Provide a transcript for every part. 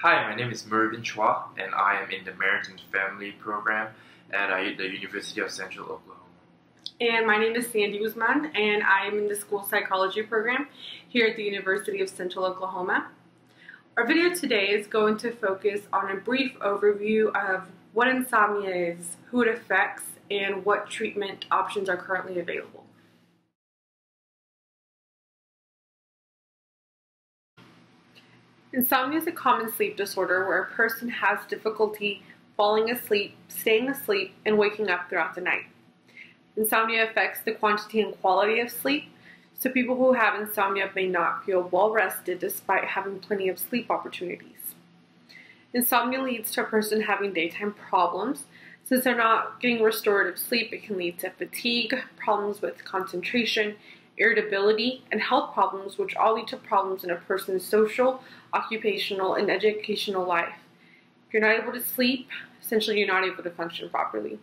Hi, my name is Mervyn Chua, and I am in the Marriage and Family Program at uh, the University of Central Oklahoma. And my name is Sandy Guzman, and I am in the School Psychology Program here at the University of Central Oklahoma. Our video today is going to focus on a brief overview of what insomnia is, who it affects, and what treatment options are currently available. Insomnia is a common sleep disorder where a person has difficulty falling asleep, staying asleep, and waking up throughout the night. Insomnia affects the quantity and quality of sleep, so people who have insomnia may not feel well rested despite having plenty of sleep opportunities. Insomnia leads to a person having daytime problems. Since they're not getting restorative sleep, it can lead to fatigue, problems with concentration, irritability, and health problems, which all lead to problems in a person's social, occupational, and educational life. If you're not able to sleep, essentially you're not able to function properly.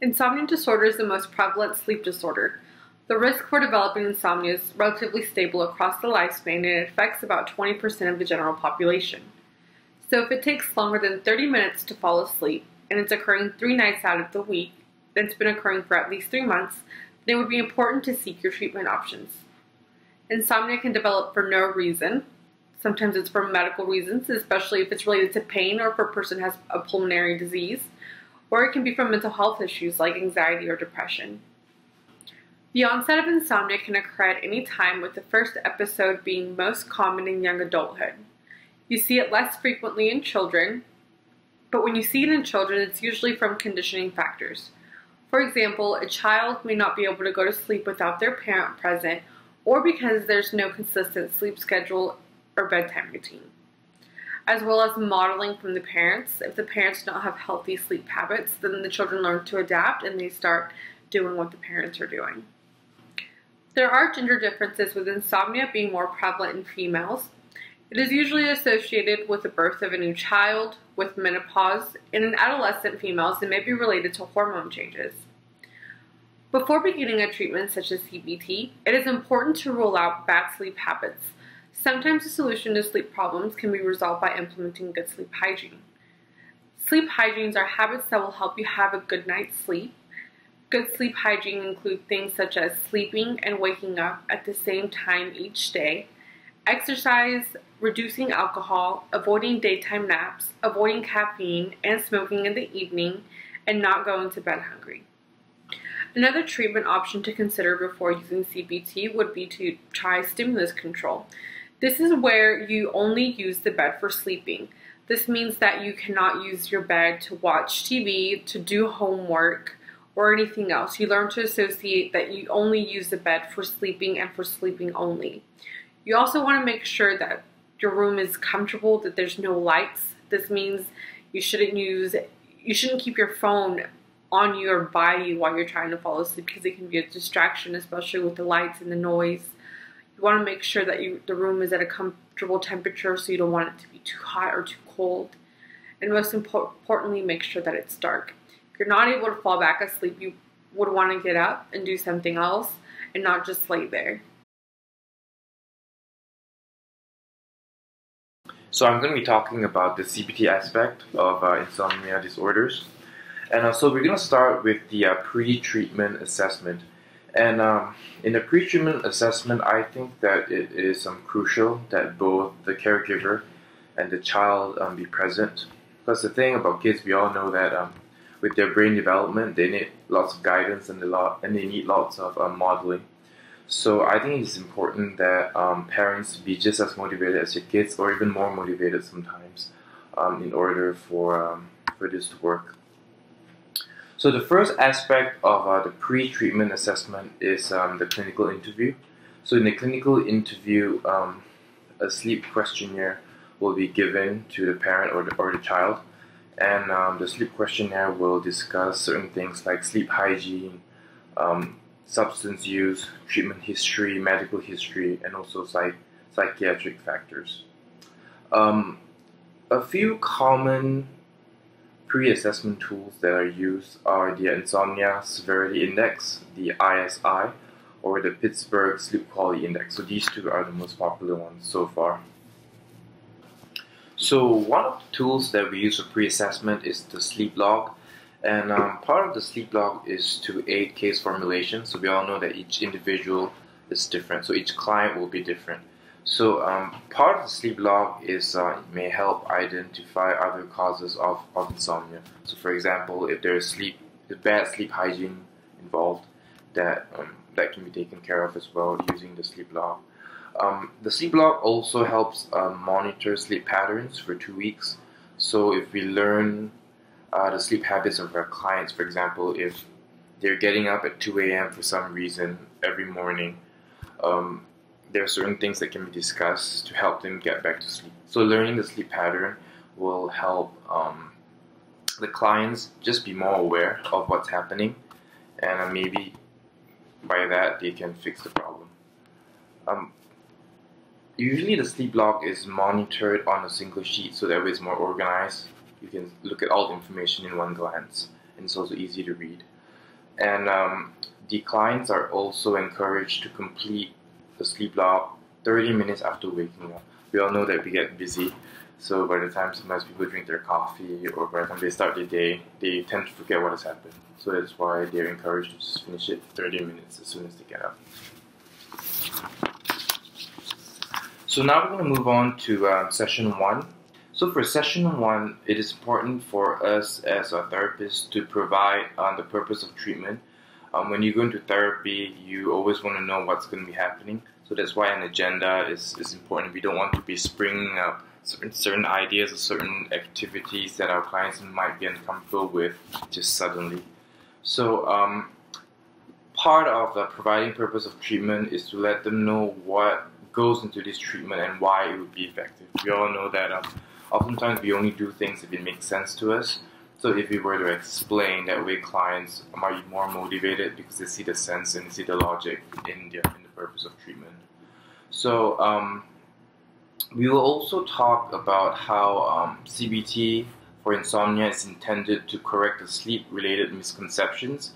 Insomnia disorder is the most prevalent sleep disorder. The risk for developing insomnia is relatively stable across the lifespan and it affects about 20% of the general population. So if it takes longer than 30 minutes to fall asleep and it's occurring three nights out of the week, then it's been occurring for at least three months, then it would be important to seek your treatment options. Insomnia can develop for no reason. Sometimes it's for medical reasons, especially if it's related to pain or if a person has a pulmonary disease, or it can be from mental health issues like anxiety or depression. The onset of insomnia can occur at any time, with the first episode being most common in young adulthood. You see it less frequently in children, but when you see it in children, it's usually from conditioning factors. For example, a child may not be able to go to sleep without their parent present or because there's no consistent sleep schedule or bedtime routine, as well as modeling from the parents. If the parents don't have healthy sleep habits, then the children learn to adapt and they start doing what the parents are doing. There are gender differences with insomnia being more prevalent in females. It is usually associated with the birth of a new child, with menopause, and in adolescent females it may be related to hormone changes. Before beginning a treatment such as CBT, it is important to rule out bad sleep habits. Sometimes the solution to sleep problems can be resolved by implementing good sleep hygiene. Sleep hygienes are habits that will help you have a good night's sleep. Good sleep hygiene include things such as sleeping and waking up at the same time each day, exercise, reducing alcohol, avoiding daytime naps, avoiding caffeine and smoking in the evening, and not going to bed hungry. Another treatment option to consider before using CBT would be to try stimulus control. This is where you only use the bed for sleeping. This means that you cannot use your bed to watch TV, to do homework, or anything else. You learn to associate that you only use the bed for sleeping and for sleeping only. You also want to make sure that your room is comfortable, that there's no lights. This means you shouldn't use, you shouldn't keep your phone on you or by you while you're trying to fall asleep because it can be a distraction, especially with the lights and the noise. You want to make sure that you, the room is at a comfortable temperature so you don't want it to be too hot or too cold. And most importantly, make sure that it's dark. If you're not able to fall back asleep, you would want to get up and do something else and not just lay there. So I'm going to be talking about the CBT aspect of uh, insomnia disorders. And uh, so we're going to start with the uh, pre-treatment assessment. And um, in the pre-treatment assessment, I think that it is um, crucial that both the caregiver and the child um, be present. Because the thing about kids, we all know that um, with their brain development, they need lots of guidance and, a lot, and they need lots of um, modeling. So I think it's important that um, parents be just as motivated as your kids, or even more motivated sometimes, in order for for this to work. So the first aspect of uh, the pre-treatment assessment is um, the clinical interview. So in the clinical interview, um, a sleep questionnaire will be given to the parent or the, or the child, and um, the sleep questionnaire will discuss certain things like sleep hygiene substance use, treatment history, medical history, and also psych- psychiatric factors. Um, a few common pre-assessment tools that are used are the Insomnia Severity Index, the ISI, or the Pittsburgh Sleep Quality Index. So these two are the most popular ones so far. So one of the tools that we use for pre-assessment is the sleep log. And um, part of the sleep log is to aid case formulation. So we all know that each individual is different. So each client will be different. So um, part of the sleep log is uh, may help identify other causes of, of insomnia. So for example, if there is sleep, if bad sleep hygiene involved, that um, that can be taken care of as well using the sleep log. Um, the sleep log also helps uh, monitor sleep patterns for two weeks. So if we learn uh, the sleep habits of our clients, for example, if they're getting up at 2 a.m. for some reason every morning, um, there are certain things that can be discussed to help them get back to sleep. So learning the sleep pattern will help um, the clients just be more aware of what's happening, and maybe by that they can fix the problem. Um, usually the sleep log is monitored on a single sheet so that way it's more organized. You can look at all the information in one glance and it's also easy to read. And um, the clients are also encouraged to complete the sleep log 30 minutes after waking up. We all know that we get busy, so by the time sometimes people drink their coffee or by the time they start their day, they tend to forget what has happened. So that's why they're encouraged to just finish it 30 minutes as soon as they get up. So now we're going to move on to um, session one. So for session one, it is important for us as a therapist to provide on the purpose of treatment. Um, when you go into therapy, you always want to know what's going to be happening. So that's why an agenda is, is important. We don't want to be springing up certain, certain ideas or certain activities that our clients might be uncomfortable with just suddenly. So um, part of the providing purpose of treatment is to let them know what goes into this treatment and why it would be effective. We all know that um, oftentimes we only do things if it makes sense to us. So if we were to explain that way, clients might be more motivated because they see the sense and they see the logic in the, in the purpose of treatment. So um, we will also talk about how um, CBT for insomnia is intended to correct the sleep-related misconceptions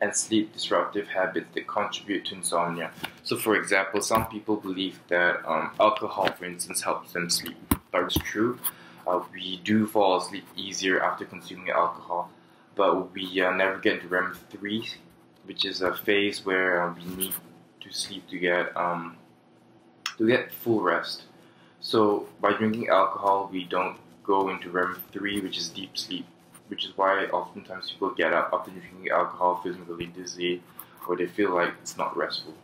and sleep disruptive habits that contribute to insomnia. So, for example, some people believe that um, alcohol, for instance, helps them sleep. That's true. Uh, we do fall asleep easier after consuming alcohol, but we uh, never get into REM 3, which is a phase where uh, we need to sleep to get um, to get full rest. So, by drinking alcohol, we don't go into REM 3, which is deep sleep which is why oftentimes people get up after drinking alcohol feeling really dizzy or they feel like it's not restful.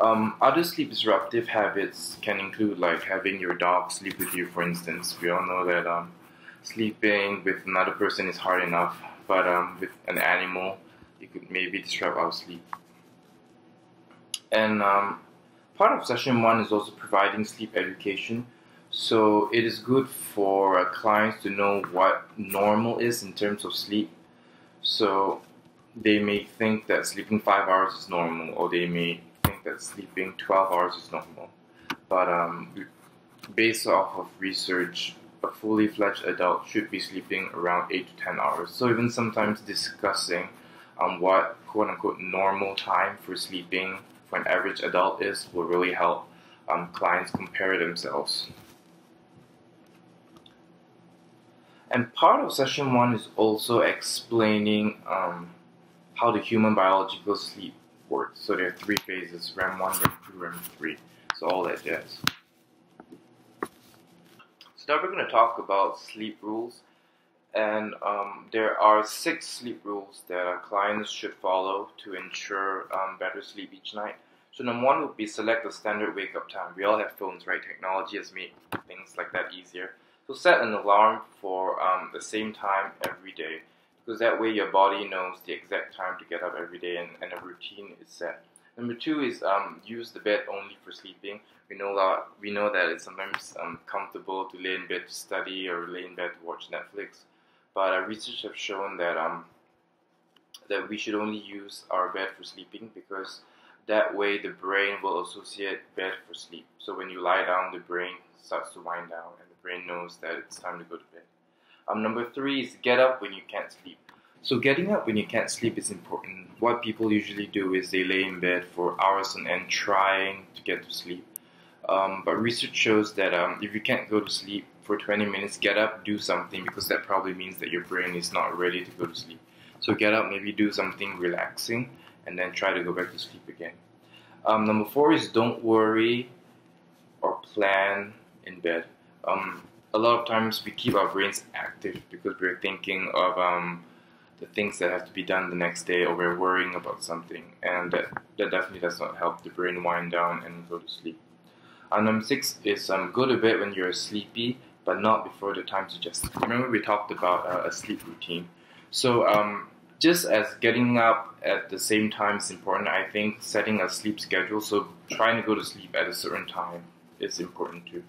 Um, other sleep disruptive habits can include like having your dog sleep with you, for instance. We all know that um, sleeping with another person is hard enough, but um, with an animal, it could maybe disrupt our sleep. And um, part of session one is also providing sleep education so it is good for uh, clients to know what normal is in terms of sleep. So they may think that sleeping five hours is normal, or they may that sleeping 12 hours is normal. But um, based off of research, a fully fledged adult should be sleeping around 8 to 10 hours. So even sometimes discussing um, what quote unquote normal time for sleeping for an average adult is will really help um, clients compare themselves. And part of session one is also explaining um, how the human biological sleep works. So there are three phases, REM 1, REM 2, REM 3. So all that jazz. So now we're going to talk about sleep rules. And um, there are six sleep rules that our clients should follow to ensure um, better sleep each night. So number one would be select a standard wake up time. We all have phones, right? Technology has made things like that easier. So set an alarm for um, the same time every day because that way your body knows the exact time to get up every day and, and a routine is set. Number two is um, use the bed only for sleeping. We know that we know that it's sometimes um, comfortable to lay in bed to study or lay in bed to watch Netflix, but uh, research have shown that um, that we should only use our bed for sleeping because that way the brain will associate bed for sleep. So when you lie down, the brain starts to wind down and the brain knows that it's time to go to bed. Um, number three is get up when you can't sleep. So getting up when you can't sleep is important. What people usually do is they lay in bed for hours on end trying to get to sleep. Um, but research shows that um, if you can't go to sleep for 20 minutes, get up, do something because that probably means that your brain is not ready to go to sleep. So get up, maybe do something relaxing, and then try to go back to sleep again. Um, number four is don't worry or plan in bed. Um, a lot of times we keep our brains active because we're thinking of um, the things that have to be done the next day or we're worrying about something and that, that definitely does not help the brain wind down and go to sleep. Uh, number six is um, go to bed when you're sleepy but not before the time suggested. Remember we talked about uh, a sleep routine. So um, just as getting up at the same time is important, I think setting a sleep schedule, so trying to go to sleep at a certain time is important too.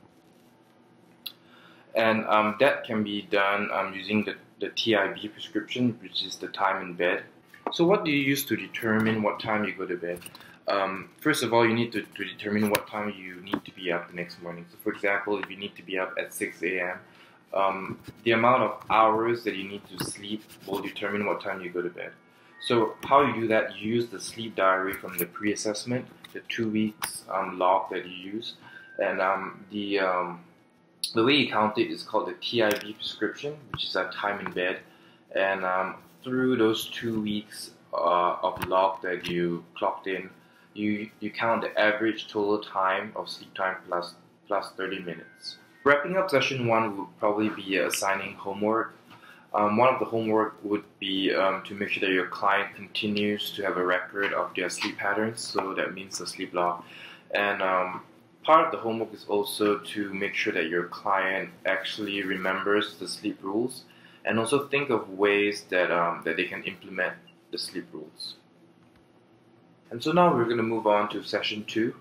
And um, that can be done um, using the, the TIB prescription, which is the time in bed. So, what do you use to determine what time you go to bed? Um, first of all, you need to, to determine what time you need to be up the next morning. So, for example, if you need to be up at 6 a.m., um, the amount of hours that you need to sleep will determine what time you go to bed. So, how you do that, you use the sleep diary from the pre assessment, the two weeks um, log that you use, and um, the the way you count it is called the TIB prescription, which is a time in bed. And um, through those two weeks uh, of log that you clocked in, you you count the average total time of sleep time plus plus 30 minutes. Wrapping up session one would probably be assigning homework. Um, one of the homework would be um, to make sure that your client continues to have a record of their sleep patterns, so that means the sleep log. And um, part of the homework is also to make sure that your client actually remembers the sleep rules and also think of ways that, um, that they can implement the sleep rules. And so now we're going to move on to session two.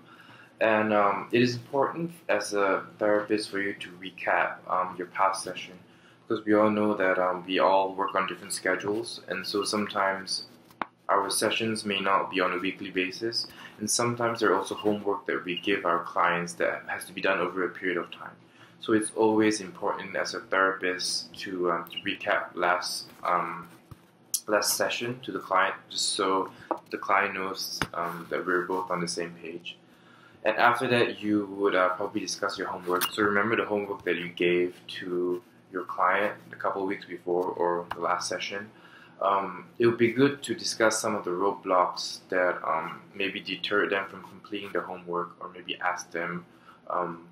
And um, it is important as a therapist for you to recap um, your past session because we all know that um, we all work on different schedules, and so sometimes our sessions may not be on a weekly basis, and sometimes there are also homework that we give our clients that has to be done over a period of time. So it's always important as a therapist to, um, to recap last um, last session to the client, just so the client knows um, that we're both on the same page. And after that, you would uh, probably discuss your homework. So remember the homework that you gave to your client a couple of weeks before or the last session um, it would be good to discuss some of the roadblocks that um, maybe deter them from completing their homework, or maybe ask them um,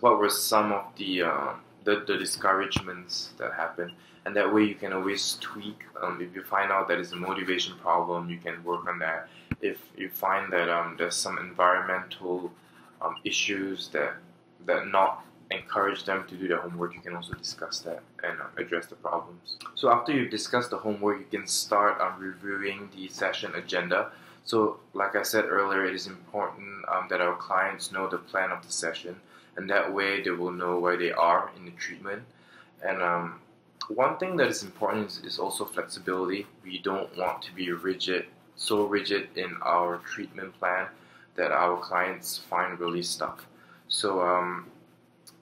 what were some of the, uh, the, the discouragements that happened. And that way, you can always tweak. Um, if you find out that it's a motivation problem, you can work on that. If you find that um, there's some environmental um, issues that that not encourage them to do their homework, you can also discuss that and um, address the problems. So after you've discussed the homework, you can start um, reviewing the session agenda. So like I said earlier, it is important um, that our clients know the plan of the session, and that way they will know where they are in the treatment. And um, one thing that is important is, is also flexibility. We don't want to be rigid, so rigid in our treatment plan that our clients find really stuck. So um,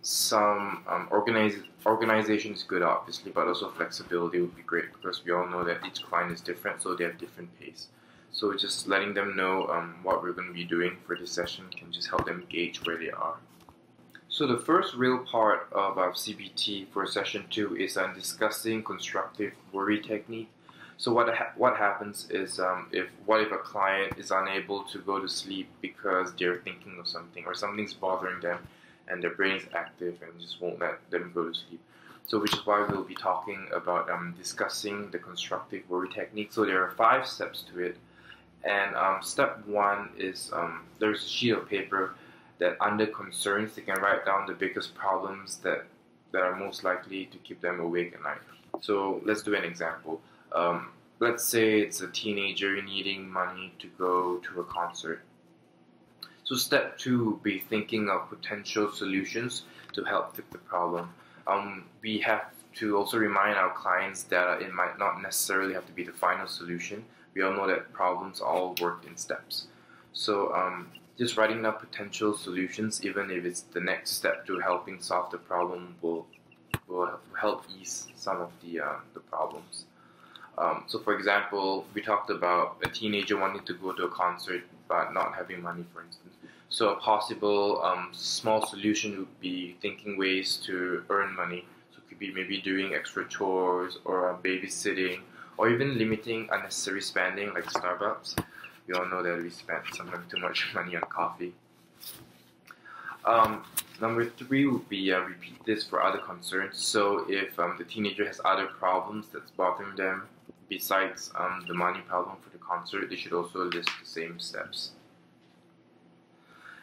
some um, organize, organization is good, obviously, but also flexibility would be great because we all know that each client is different, so they have different pace. So just letting them know um, what we're going to be doing for this session can just help them gauge where they are. So the first real part of CBT for session two is on discussing constructive worry technique. So what ha- what happens is um, if what if a client is unable to go to sleep because they're thinking of something or something's bothering them, and their brain is active and just won't let them go to sleep. So, which is why we'll be talking about um, discussing the constructive worry technique. So, there are five steps to it. And um, step one is um, there's a sheet of paper that, under concerns, they can write down the biggest problems that, that are most likely to keep them awake at night. So, let's do an example. Um, let's say it's a teenager needing money to go to a concert so step two be thinking of potential solutions to help fix the problem. Um, we have to also remind our clients that it might not necessarily have to be the final solution. We all know that problems all work in steps. So um, just writing down potential solutions, even if it's the next step to helping solve the problem, will will help ease some of the uh, the problems. Um, so, for example, we talked about a teenager wanting to go to a concert but not having money, for instance. So a possible um, small solution would be thinking ways to earn money. So it could be maybe doing extra chores or uh, babysitting or even limiting unnecessary spending like Starbucks. We all know that we spend sometimes too much money on coffee. Um, number three would be uh, repeat this for other concerns. So if um, the teenager has other problems that's bothering them besides um, the money problem for the concert, they should also list the same steps.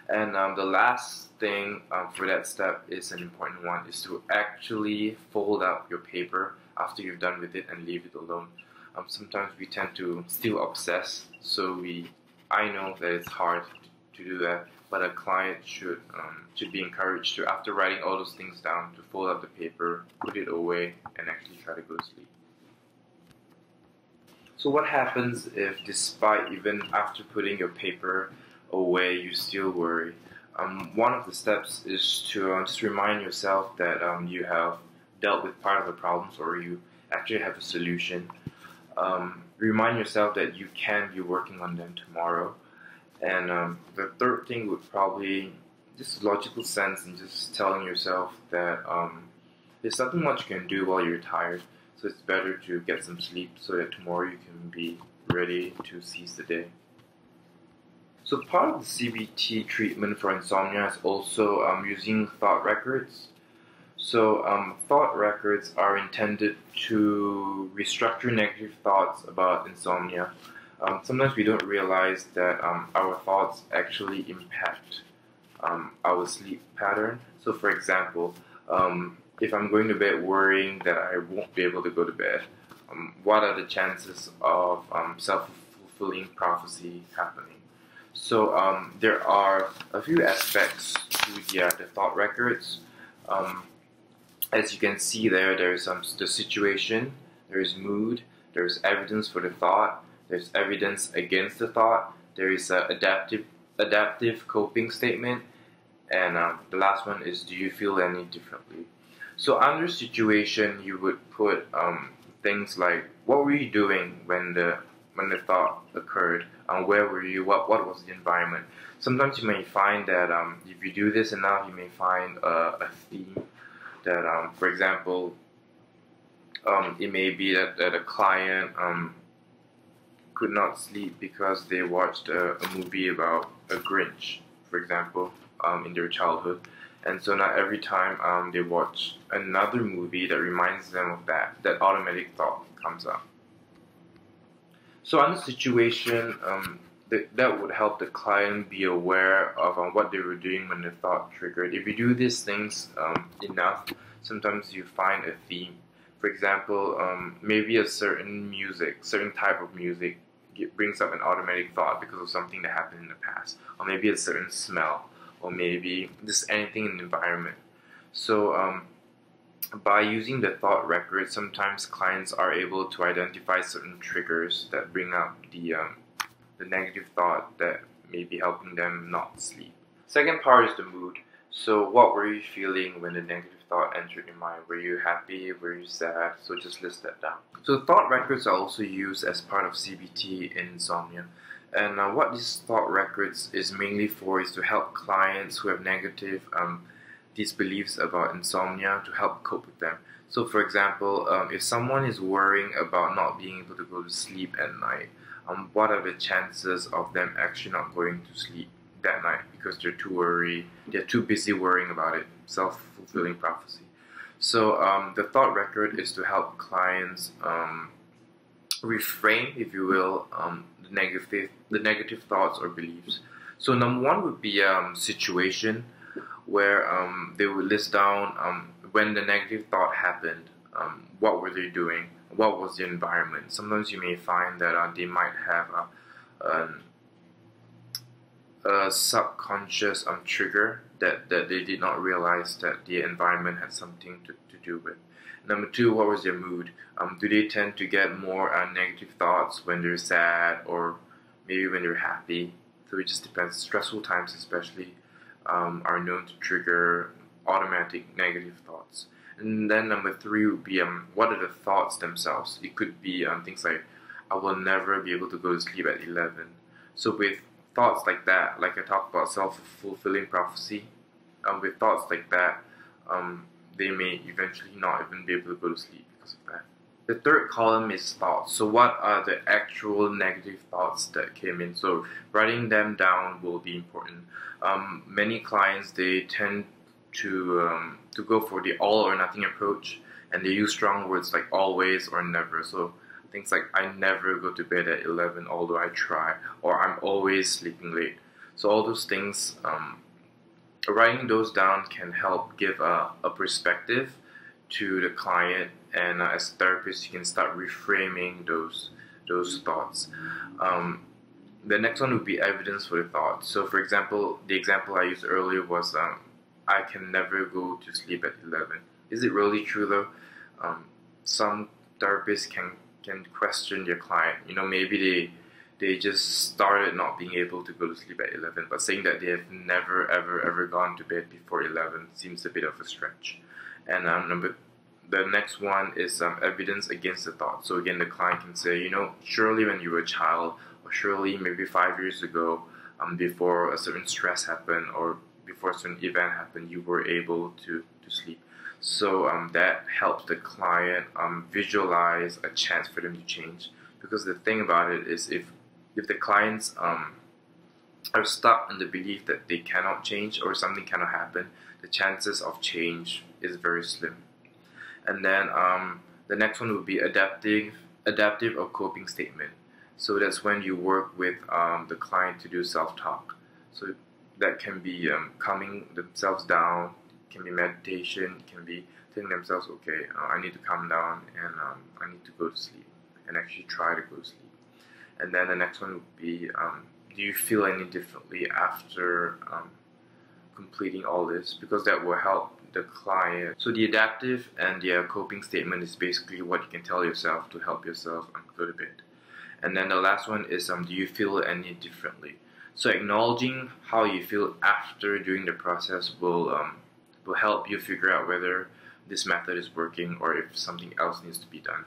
And um, the last thing um, for that step is an important one is to actually fold up your paper after you've done with it and leave it alone. Um, sometimes we tend to still obsess, so we I know that it's hard to do that, but a client should um, should be encouraged to after writing all those things down to fold up the paper, put it away, and actually try to go to sleep. So what happens if, despite even after putting your paper away, you still worry? Um, one of the steps is to uh, just remind yourself that um, you have dealt with part of the problems or you actually have a solution. Um, remind yourself that you can be working on them tomorrow. And um, the third thing would probably just logical sense and just telling yourself that um, there's nothing much you can do while you're tired. So it's better to get some sleep so that tomorrow you can be ready to seize the day. So part of the CBT treatment for insomnia is also um, using thought records. So um, thought records are intended to restructure negative thoughts about insomnia. Um, sometimes we don't realize that um, our thoughts actually impact um, our sleep pattern. So for example, um, if I'm going to bed worrying that I won't be able to go to bed, um, what are the chances of um, self-fulfilling prophecy happening? So um, there are a few aspects to the, uh, the thought records. Um, as you can see there, there's um, the situation, there's mood, there's evidence for the thought, there's evidence against the thought, there is an adaptive adaptive coping statement, and um, the last one is do you feel any differently? So under situation, you would put um, things like what were you doing when the when the thought occurred? Um, where were you? What what was the environment? Sometimes you may find that um, if you do this enough, you may find a, a theme that, um, for example, um, it may be that, that a client um, could not sleep because they watched a, a movie about a Grinch, for example, um, in their childhood and so now every time um, they watch another movie that reminds them of that, that automatic thought comes up. So on the situation, um, th- that would help the client be aware of um, what they were doing when the thought triggered. If you do these things um, enough, sometimes you find a theme. For example, um, maybe a certain music, certain type of music, brings up an automatic thought because of something that happened in the past, or maybe a certain smell or maybe just anything in the environment. So um, by using the thought record, sometimes clients are able to identify certain triggers that bring up the um, the negative thought that may be helping them not sleep. Second part is the mood. So what were you feeling when the negative thought entered your mind? Were you happy? Were you sad? So just list that down. So thought records are also used as part of CBT in insomnia. And uh, what these thought records is mainly for is to help clients who have negative um, these beliefs about insomnia to help cope with them. So, for example, um, if someone is worrying about not being able to go to sleep at night, um, what are the chances of them actually not going to sleep that night because they're too worried, they're too busy worrying about it, self fulfilling prophecy. So, um, the thought record is to help clients um, reframe, if you will, um, negative the negative thoughts or beliefs. So number one would be um, situation, where um, they would list down um, when the negative thought happened, um, what were they doing, what was the environment. Sometimes you may find that uh, they might have a, a subconscious um, trigger that, that they did not realize that the environment had something to, to do with. Number two, what was their mood? Um, do they tend to get more uh, negative thoughts when they're sad or maybe when they're happy? So it just depends. Stressful times, especially, um, are known to trigger automatic negative thoughts. And then number three would be um, what are the thoughts themselves? It could be um, things like, I will never be able to go to sleep at 11. So with thoughts like that, like I talked about self fulfilling prophecy, um, with thoughts like that, um, they may eventually not even be able to go to sleep because of that. The third column is thoughts. So, what are the actual negative thoughts that came in? So, writing them down will be important. Um, many clients they tend to um, to go for the all or nothing approach, and they use strong words like always or never. So, things like I never go to bed at eleven, although I try, or I'm always sleeping late. So, all those things. Um, writing those down can help give a, a perspective to the client and uh, as therapists you can start reframing those those thoughts um, the next one would be evidence for the thought so for example the example i used earlier was um, i can never go to sleep at 11 is it really true though um, some therapists can can question your client. You know maybe they they just started not being able to go to sleep at 11 but saying that they have never ever ever gone to bed before 11 seems a bit of a stretch. And um, number the next one is um, evidence against the thought. So again the client can say you know surely when you were a child or surely maybe five years ago um, before a certain stress happened or before a certain event happened you were able to, to sleep so um, that helps the client um, visualize a chance for them to change because the thing about it is if if the clients um, are stuck in the belief that they cannot change or something cannot happen, the chances of change is very slim. And then um, the next one would be adaptive, adaptive or coping statement. So that's when you work with um, the client to do self-talk. So that can be um, calming themselves down, can be meditation, can be telling themselves, okay, uh, I need to calm down and um, I need to go to sleep and actually try to go to sleep. And then the next one would be um, do you feel any differently after um, completing all this? Because that will help the client. So the adaptive and the uh, coping statement is basically what you can tell yourself to help yourself go to bed. And then the last one is um, do you feel any differently? So acknowledging how you feel after doing the process will um, will help you figure out whether this method is working or if something else needs to be done.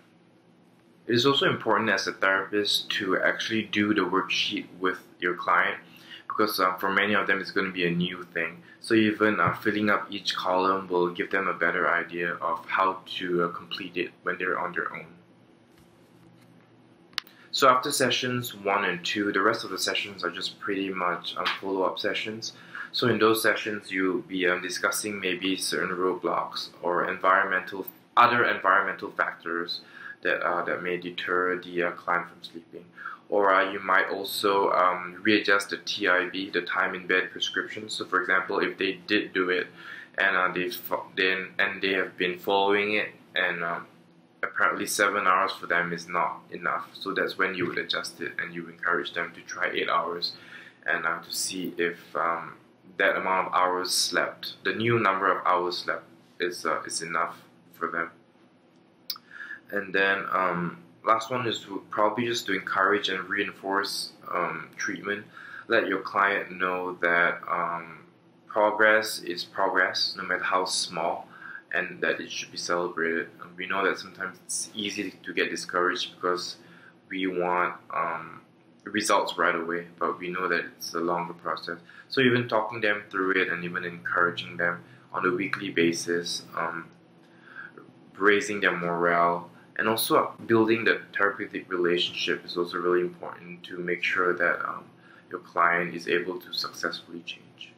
It is also important as a therapist to actually do the worksheet with your client because um, for many of them it's going to be a new thing. So even uh, filling up each column will give them a better idea of how to uh, complete it when they're on their own. So after sessions one and two, the rest of the sessions are just pretty much um, follow-up sessions. So in those sessions, you'll be um, discussing maybe certain roadblocks or environmental, other environmental factors that uh, that may deter the uh, client from sleeping. Or uh, you might also um, readjust the TIB, the time in bed prescription. So, for example, if they did do it and uh, they then and they have been following it, and um, apparently seven hours for them is not enough. So that's when you would adjust it and you encourage them to try eight hours, and uh, to see if um, that amount of hours slept, the new number of hours slept, is uh, is enough for them. And then um, last one is probably just to encourage and reinforce um, treatment. Let your client know that um, progress is progress, no matter how small, and that it should be celebrated. we know that sometimes it's easy to get discouraged because we want um, results right away, but we know that it's a longer process. So even talking them through it and even encouraging them on a weekly basis, um, raising their morale, and also building the therapeutic relationship is also really important to make sure that um, your client is able to successfully change.